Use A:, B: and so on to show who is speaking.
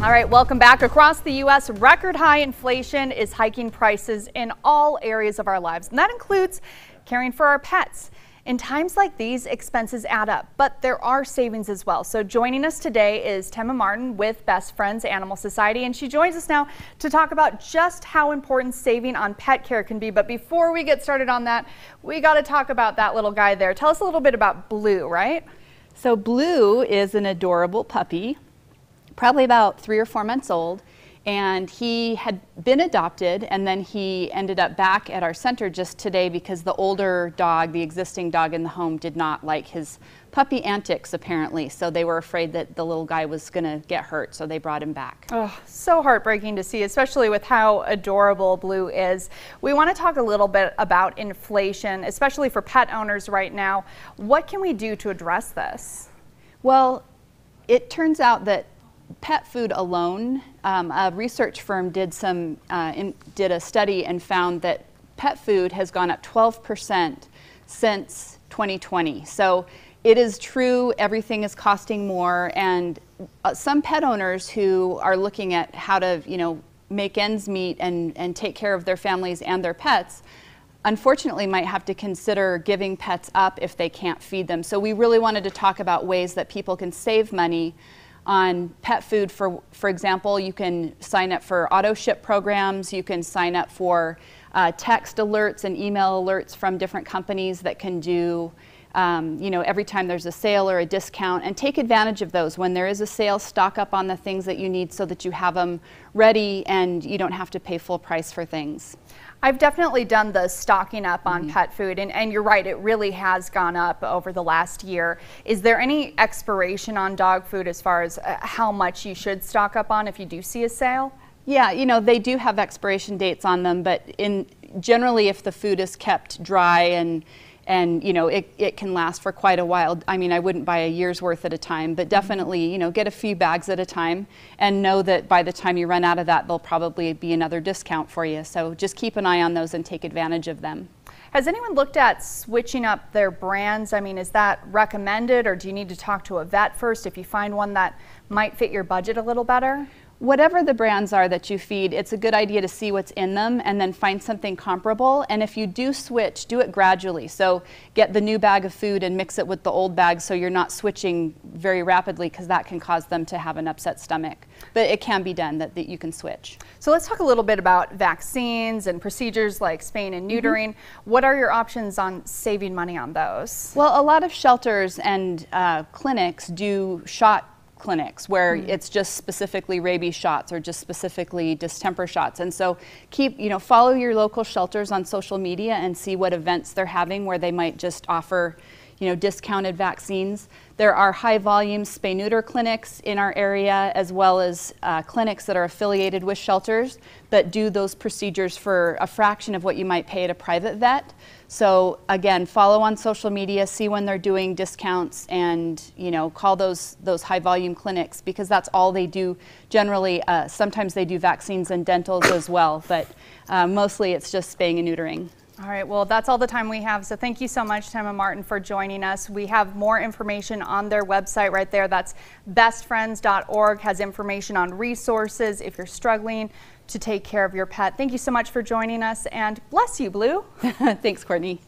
A: All right, welcome back. Across the U.S., record high inflation is hiking prices in all areas of our lives, and that includes caring for our pets. In times like these, expenses add up, but there are savings as well. So joining us today is Temma Martin with Best Friends Animal Society, and she joins us now to talk about just how important saving on pet care can be. But before we get started on that, we got to talk about that little guy there. Tell us a little bit about Blue, right?
B: So Blue is an adorable puppy, probably about three or four months old and he had been adopted and then he ended up back at our center just today because the older dog, the existing dog in the home, did not like his puppy antics apparently. So they were afraid that the little guy was going to get hurt, so they brought him back.
A: Oh, so heartbreaking to see, especially with how adorable Blue is. We want to talk a little bit about inflation, especially for pet owners right now. What can we do to address this?
B: Well, it turns out that pet food alone, um, a research firm did some uh, in, did a study and found that pet food has gone up 12% since 2020. So it is true everything is costing more, and uh, some pet owners who are looking at how to you know make ends meet and, and take care of their families and their pets unfortunately might have to consider giving pets up if they can't feed them. So we really wanted to talk about ways that people can save money on pet food. For, for example, you can sign up for auto ship programs, you can sign up for uh, text alerts and email alerts from different companies that can do um, you know, every time there's a sale or a discount, and take advantage of those. When there is a sale, stock up on the things that you need so that you have them ready and you don't have to pay full price for things.
A: I've definitely done the stocking up on mm-hmm. pet food, and, and you're right, it really has gone up over the last year. Is there any expiration on dog food as far as uh, how much you should stock up on if you do see a sale?
B: Yeah, you know, they do have expiration dates on them, but in generally if the food is kept dry and and you know it, it can last for quite a while i mean i wouldn't buy a year's worth at a time but mm-hmm. definitely you know get a few bags at a time and know that by the time you run out of that there'll probably be another discount for you so just keep an eye on those and take advantage of them
A: has anyone looked at switching up their brands? I mean, is that recommended or do you need to talk to a vet first if you find one that might fit your budget a little better?
B: Whatever the brands are that you feed, it's a good idea to see what's in them and then find something comparable. And if you do switch, do it gradually. So get the new bag of food and mix it with the old bag so you're not switching very rapidly because that can cause them to have an upset stomach. But it can be done that, that you can switch.
A: So let's talk a little bit about vaccines and procedures like spaying and mm-hmm. neutering. Mm-hmm. What are your options on saving money on those?
B: Well, a lot of shelters and uh, clinics do shot clinics where mm. it's just specifically rabies shots or just specifically distemper shots. And so keep, you know, follow your local shelters on social media and see what events they're having where they might just offer, you know, discounted vaccines. There are high volume spay neuter clinics in our area as well as uh, clinics that are affiliated with shelters that do those procedures for a fraction of what you might pay at a private vet. So again, follow on social media, see when they're doing discounts, and you know, call those those high volume clinics because that's all they do. Generally, uh, sometimes they do vaccines and dentals as well, but uh, mostly it's just spaying and neutering.
A: All right, well, that's all the time we have. So thank you so much, Temma Martin, for joining us. We have more information on their website right there. That's bestfriends.org, has information on resources if you're struggling to take care of your pet. Thank you so much for joining us and bless you, Blue.
B: Thanks, Courtney.